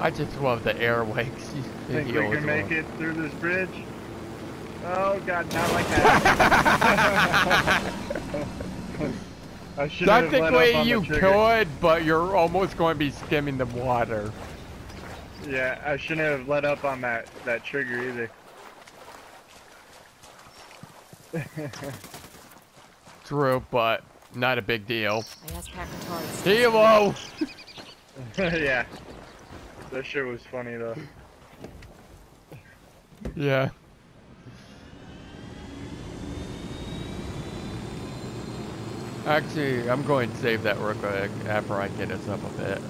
I just love the airways. Think we can make one. it through this bridge? Oh god, not like that. I should have let up Technically, on you the trigger. could, but you're almost going to be skimming the water. Yeah, I shouldn't have let up on that that trigger either. True, but not a big deal. I asked Packer yeah. That shit was funny though. Yeah. Actually, I'm going to save that real quick after I get us up a bit.